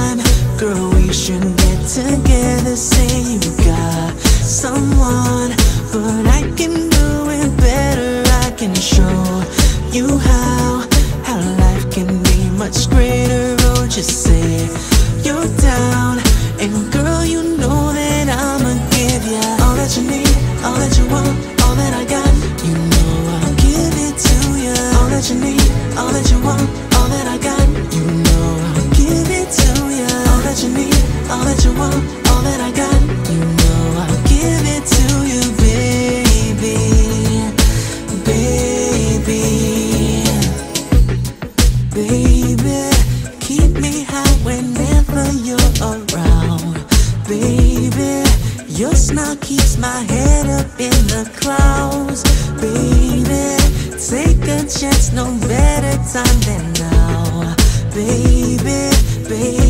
time Girl, we should get together. Say you got someone But I can do it better. I can show you how How life can be much greater. Or just say you're down. And girl, you know that I'ma give you All that you need, all that you want All that I got, you know I'll give it to you All that you need, all that you want. keeps my head up in the clouds. Baby, take a chance, no better time than now. Baby, baby.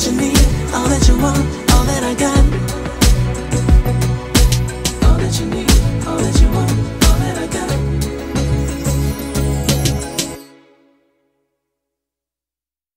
that you need, all that you want, all that I got.